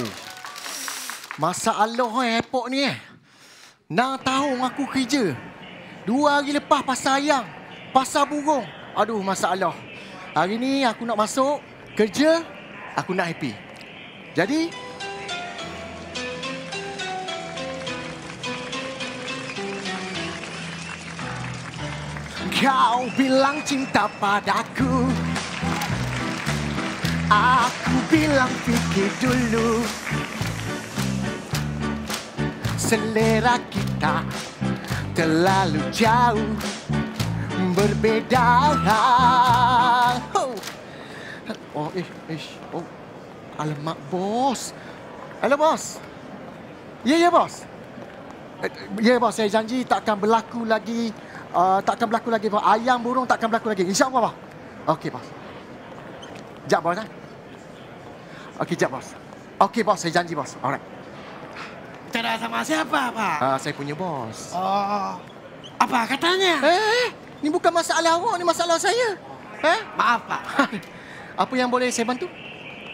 Eh. Masalah eh, airport ni eh. Nak tahun aku kerja. Dua hari lepas pasar ayam. Pasar burung. Aduh, masalah. Hari ni aku nak masuk kerja, aku nak happy. Jadi, Kau bilang cinta padaku Aku bilang fikir dulu. Selera kita terlalu jauh. Berbeda Oh, eh, eh, oh. Alamak, bos. Halo, bos. Ya, ya, bos. Eh, Ya, bos, saya janji takkan berlaku lagi uh, Takkan berlaku lagi, bos. Ayam burung takkan berlaku lagi. InsyaAllah, bos. Okey, bos Sekejap, bos, eh Okey, sekejap, bos Okey, bos, saya janji, bos Alright Bicara sama siapa, Pak? uh, Saya punya bos Oh, apa katanya? Eh, ni bukan masalah awak, ni masalah saya. Eh? Maaf, Pak. Apa yang boleh saya bantu?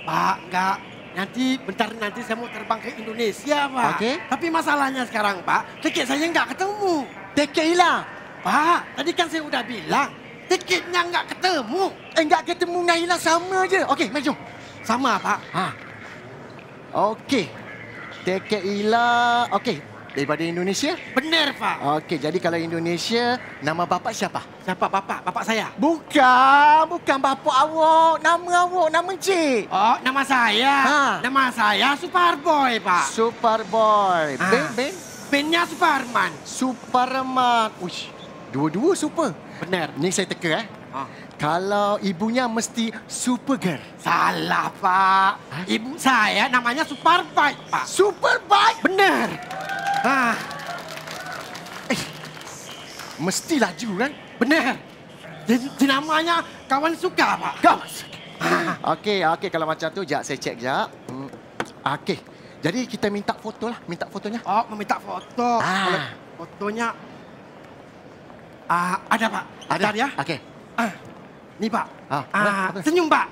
Pak, enggak. Nanti, bentar nanti saya mau terbang ke Indonesia, Pak. Okey. Tapi masalahnya sekarang, Pak, tiket saya enggak ketemu. Tiket hilang. Pak, tadi kan saya udah bilang, tiketnya enggak ketemu. Eh, enggak ketemu dengan hilang sama je. Okey, mari jom. Sama, Pak. Ha. Okey. Tiket hilang. Okey, daripada Indonesia. Benar, Pak. Okey, jadi kalau Indonesia, nama bapak siapa? Siapa Bapak? Bapak saya. Bukan, bukan bapak awak. Nama awak, nama encik. Oh, nama saya. Ha. Nama saya Superboy, Pak. Superboy. Ah. Ben, Ben. Bandnya Superman. Superman. Uish, dua-dua super. Benar. Ni saya teka eh. Oh. Kalau ibunya mesti Supergirl. Salah, Pak. Ibu saya namanya Superbike, Pak. Superbike? Benar. Ah, Mesti laju kan? benar. Jadi, jadi namanya kawan suka, Pak. Kau. Okey, okey kalau macam tu jap saya cek jap. Hmm. Okey. Jadi kita minta foto lah, minta fotonya. Oh, meminta foto. Ah. Kalau fotonya ah, ada, Pak. Bentar ya. Okey. Ah, ni, Pak. Ah, Ah, apa? senyum, Pak.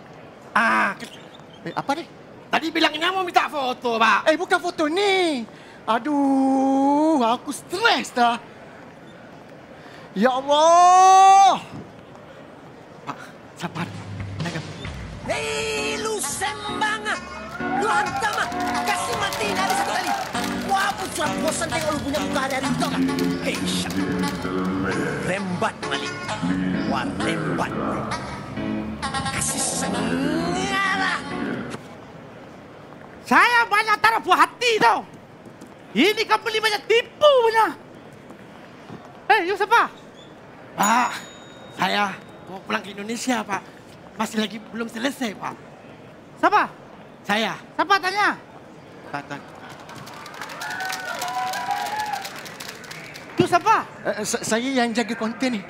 ah, ke- Eh, apa ni? tadi bilangnya mau minta foto, Pak. Eh, bukan foto ni. Aduh, aku stres dah. Ya Allah. Pak, sabar. Jaga. Hei, lu sembang ah. Lu hantam ah. Kasih matiin hari satu kali. Sudah bosan tengok lu punya muka hari-hari itu kan. Hei, syak. Rembat Malik. Wah, rembat. Kasih sengar ah. Saya banyak taruh puas hati tau. Ini company banyak tipu punya. Eh, you siapa? Pak, saya mau pulang ke Indonesia, Pak. Masih lagi belum selesai, Pak. Siapa? Saya. Siapa tanya? Kata, Siapa? Eh, sa- saya yang jaga konten ni.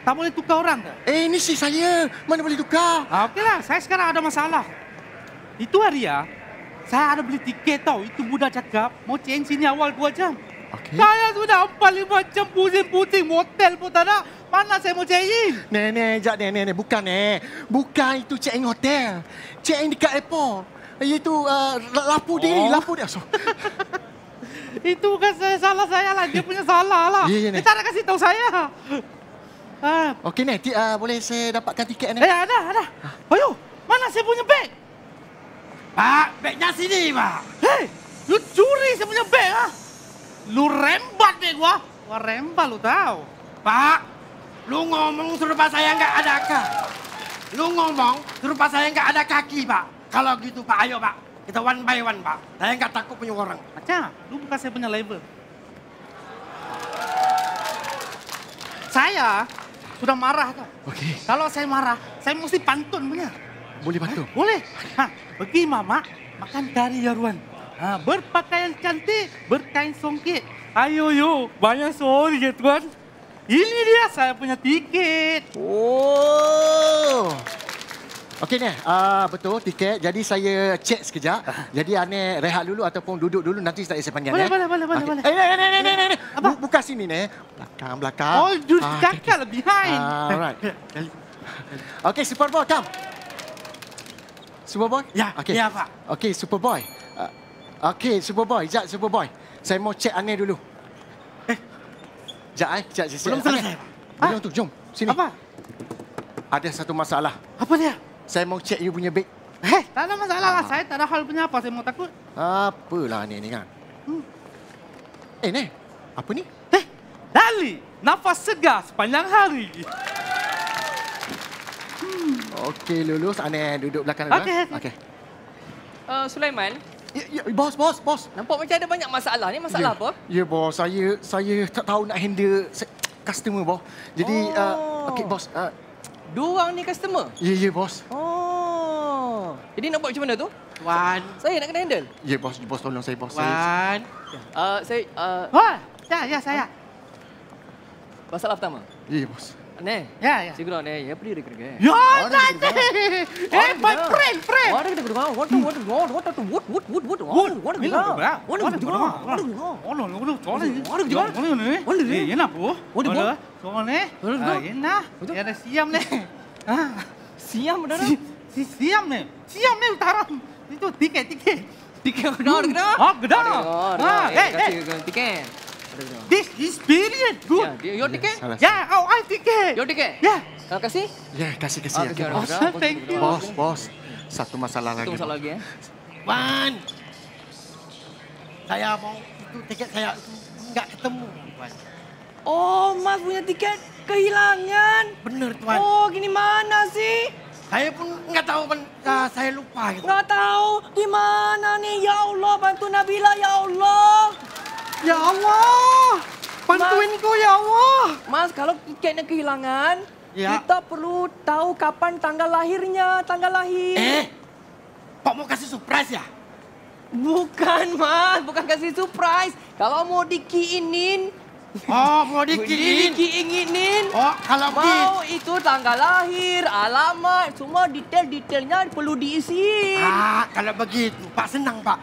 Tak boleh tukar orang ke? Eh, ini si saya. Mana boleh tukar? Ah, Okey lah, saya sekarang ada masalah. Itu hari ya, saya ada beli tiket tau. Itu budak cakap mau change sini awal 2 jam. Okey. Saya sudah 4-5 jam pusing-pusing motel pun tak ada. Mana saya mau check in? Nenek, jap nenek, nenek. Bukan, nek. Bukan itu check-in hotel. Check-in dekat airport. Itu uh, lapu diri, Oh. lapu dia. So, Itu bukan saya salah saya lah, dia punya salah lah. Ya, ya, Dia tak nak kasih tahu saya. Ah, Okey, Nek. Ti- Uh, boleh saya dapatkan tiket, Nek? eh ada, ada. Ayo, mana saya punya beg? Pak, bagnya sini, Pak. Hei, lu curi saya punya beg ah? Lu rembat beg gua. Wah rembat lu tahu. Pak, lu ngomong serupa saya nggak ada kaki. Lu ngomong serupa saya nggak ada kaki, Pak. Kalau gitu, Pak, ayo, Pak. Kita one by one, Pak. Saya nggak takut punya orang. Macam, lu bukan saya punya label. Saya sudah marah tau. Okey. Kalau saya marah, saya mesti pantun punya. Boleh bantu? Boleh. Ha, pergi mama makan kari yaruan. Ha, berpakaian cantik, berkain songket. Ayo yo, banyak sorry ya tuan. Ini dia saya punya tiket. Oh. Okey ni, uh, betul tiket. Jadi saya cek sekejap. Jadi ane rehat dulu ataupun duduk dulu nanti saya saya panggil Boleh, eh. boleh, boleh, boleh, Okey. boleh. Eh, ni ni ni ni. Apa? Bu- Bukan sini ni. Belakang, belakang. Oh, just Ah, kakak lah behind. Ah, alright. Okey, Super Bowl, come. Superboy? Ya, Okey. ya, Pak. Okey, Superboy. Uh, Okey, Superboy. Sekejap, Superboy. Saya mau cek aneh dulu. Eh. Sekejap, eh. Sekejap, sekejap. Belum selesai, Aneh. Pak. Belum tu, jom. Sini. Apa? Ada satu masalah. Apa dia? Saya mau cek you punya beg. Eh, tak ada masalah lah. Saya tak ada hal punya apa. Saya mau takut. Apalah ni ni kan. Hmm. Eh, Neh. Apa ni? Eh, Dali. Nafas segar sepanjang hari. Okey, lulus. Aneh duduk belakang dulu. Okey, eh. okey. Okey. Uh, Sulaiman, Ya, ya, bos, bos, bos. nampak macam ada banyak masalah ni. ya. Masalah apa? Ya, bos. Saya saya tak tahu nak handle customer, bos. Jadi, Oh. uh, okey, bos. Uh, Dua orang ni customer. ya, ya, bos. Oh. Jadi nak buat macam mana tu? Wan, Saya nak kena handle. Ya, bos. Bos tolong saya, bos. Saya, Wan. Uh, saya uh, Oh, ya, ya, saya. masalah pertama. ya, bos. Neh. Ya, ya. Siguro neh, ya pergi dekat dekat. Ya, saya. Eh, my friend, friend. What dekat dekat. What what what what what what what what what Wood, what ini apa, Bra? What What dekat apa, dekat. What dekat dekat. Oh, no, no, no, soalnya. Ada juga? Soalnya ni. Ada This is brilliant. Ya, Good. Yeah, your ticket? Yeah, yeah. Oh, I ticket. Your ticket? Yeah. Kalau kasih? Yeah, kasih kasih. Okay, okay. Awesome. Thank you. Bos, bos. Satu masalah Satu lagi. Satu masalah lagi. ya. Wan. Saya mau itu tiket saya enggak ketemu. Wan. Oh, Mas punya tiket kehilangan. Bener, Tuan. Oh, gini mana sih? Saya pun enggak tahu, Man. Uh, ya, saya lupa gitu. Enggak tahu di mana nih, ya Allah, bantu Nabila ya Allah. Ya Allah. Bantuin ku ya Allah. Mas, kalau tiketnya kehilangan, Ya. kita perlu tahu kapan tanggal lahirnya, tanggal lahir. Eh. Pak mau kasih surprise ya? Bukan, Mas. Bukan kasih surprise. Kalau mau dikiinin, Oh, mau dikiinin. Oh, kalau di Mau itu tanggal lahir, alamat, semua detail-detailnya perlu diisi. Ah, kalau begitu, Pak senang, Pak.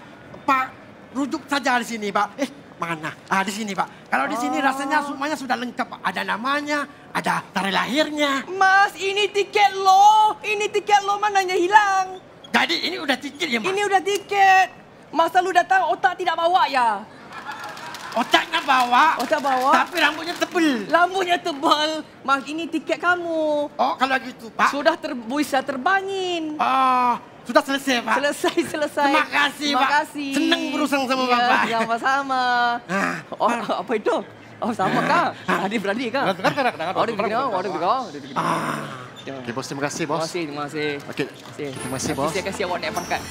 Pak rujuk saja di sini, Pak. Eh, mana? Ah, di sini, Pak. Kalau di sini rasanya semuanya sudah lengkap, Pak. Ada namanya, ada tarikh lahirnya. Mas, ini tiket lo. Ini tiket lo mananya hilang. Jadi ini udah tiket ya, Mas? Ini udah tiket. Masa lu datang otak tidak bawa ya? Otaknya bawa, Otak bawa. tapi rambutnya tebel. Lampunya tebal. Mas, ini tiket kamu. Oh, kalau gitu, Pak. Sudah ter bisa terbangin. Oh, sudah selesai, Pak. Selesai, selesai. Terima kasih, Terima Pak. kasih. Senang berurusan sama Ya, Bapak. Sama-sama. Ah, Oh, apa itu? Oh, sama kah? Adik-beradik kah? Dengar, dengar, dengar. Oh, duduk duduk, oh, duduk duduk. Duduk duduk. Okey, bos. Terima kasih, Terima bos. kasih, terima kasih. Okey. Terima kasih. Terima kasih, Nanti bos. saya kasih awak naik pangkat.